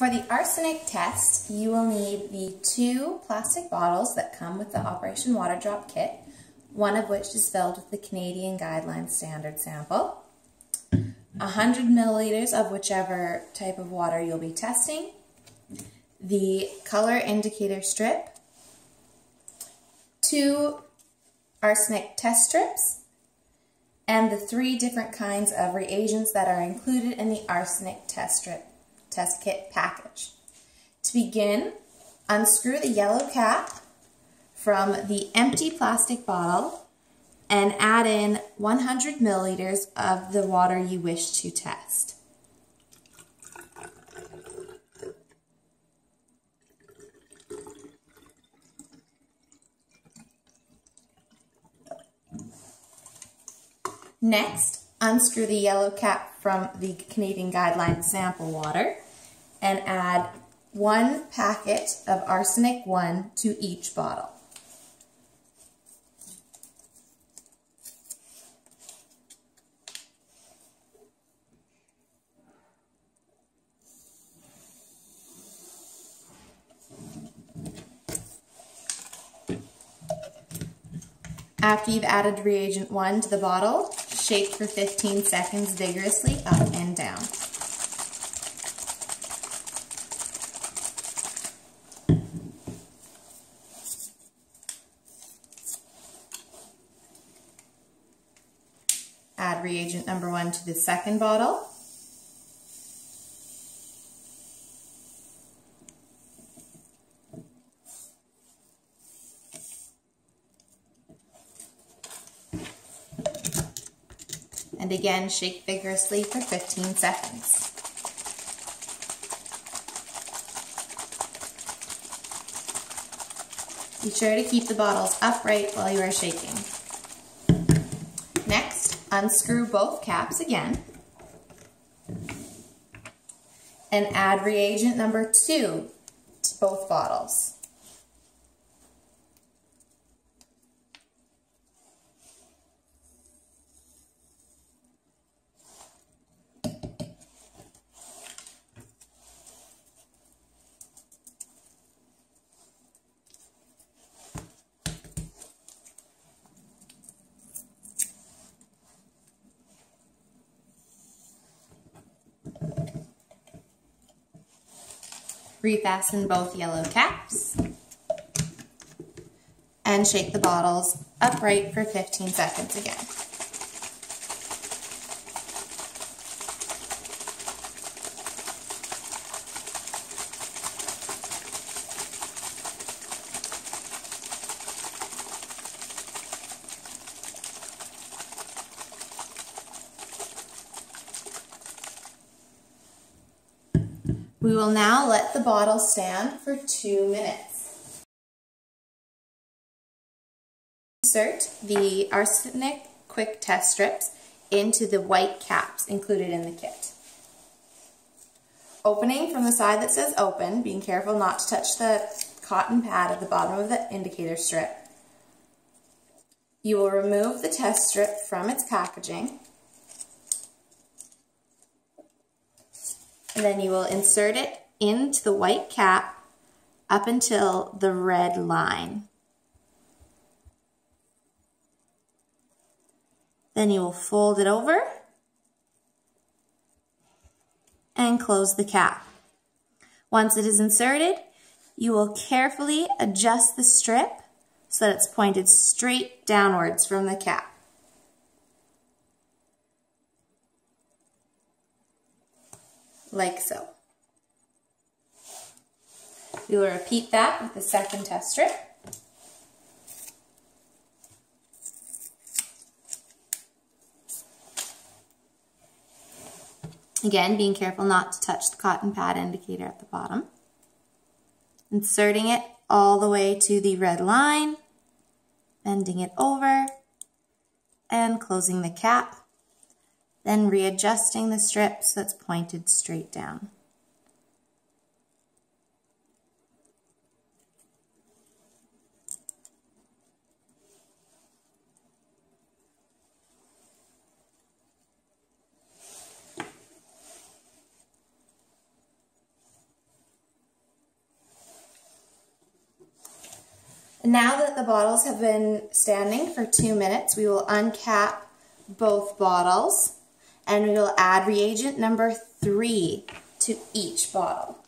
For the arsenic test, you will need the two plastic bottles that come with the Operation Water Drop kit, one of which is filled with the Canadian Guidelines Standard sample, 100 milliliters of whichever type of water you'll be testing, the color indicator strip, two arsenic test strips, and the three different kinds of reagents that are included in the arsenic test strip test kit package. To begin, unscrew the yellow cap from the empty plastic bottle and add in 100 milliliters of the water you wish to test. Next, unscrew the yellow cap from the Canadian Guidelines sample water and add one packet of arsenic 1 to each bottle. After you've added reagent 1 to the bottle, shake for 15 seconds vigorously up and down. Add reagent number 1 to the second bottle. And again shake vigorously for 15 seconds. Be sure to keep the bottles upright while you are shaking. Next, unscrew both caps again and add reagent number two to both bottles. Refasten both yellow caps and shake the bottles upright for 15 seconds again. We will now let the bottle stand for two minutes. Insert the arsenic quick test strips into the white caps included in the kit. Opening from the side that says open, being careful not to touch the cotton pad at the bottom of the indicator strip. You will remove the test strip from its packaging Then you will insert it into the white cap up until the red line. Then you will fold it over and close the cap. Once it is inserted, you will carefully adjust the strip so that it's pointed straight downwards from the cap. Like so. We will repeat that with the second test strip. Again, being careful not to touch the cotton pad indicator at the bottom. Inserting it all the way to the red line, bending it over, and closing the cap then readjusting the strip so it's pointed straight down. Now that the bottles have been standing for two minutes, we will uncap both bottles and we will add reagent number three to each bottle.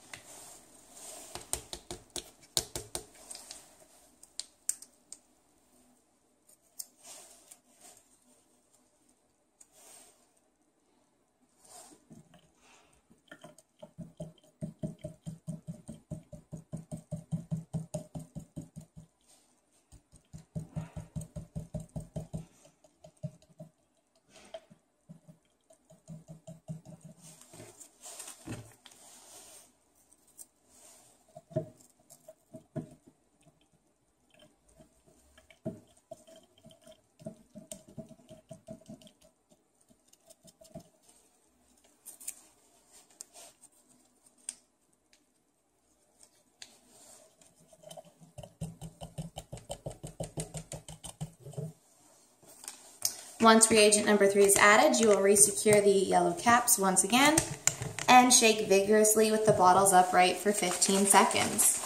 Once reagent number three is added, you will resecure the yellow caps once again and shake vigorously with the bottles upright for 15 seconds.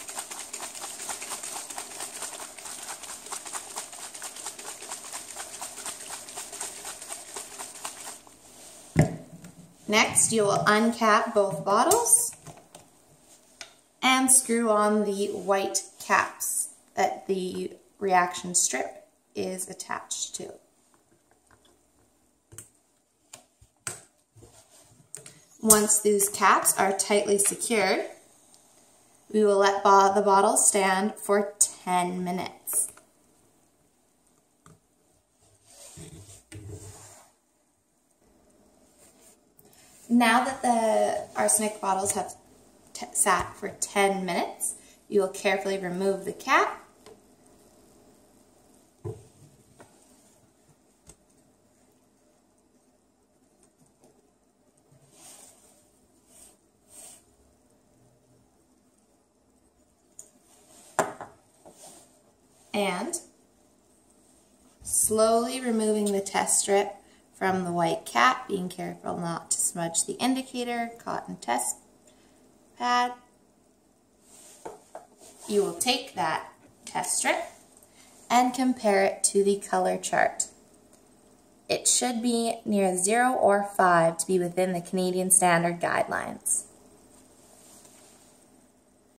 Next, you will uncap both bottles and screw on the white caps that the reaction strip is attached to. Once these caps are tightly secured, we will let the bottle stand for 10 minutes. Now that the arsenic bottles have sat for 10 minutes, you will carefully remove the cap and slowly removing the test strip from the white cap, being careful not to smudge the indicator, cotton test pad. You will take that test strip and compare it to the color chart. It should be near 0 or 5 to be within the Canadian Standard Guidelines.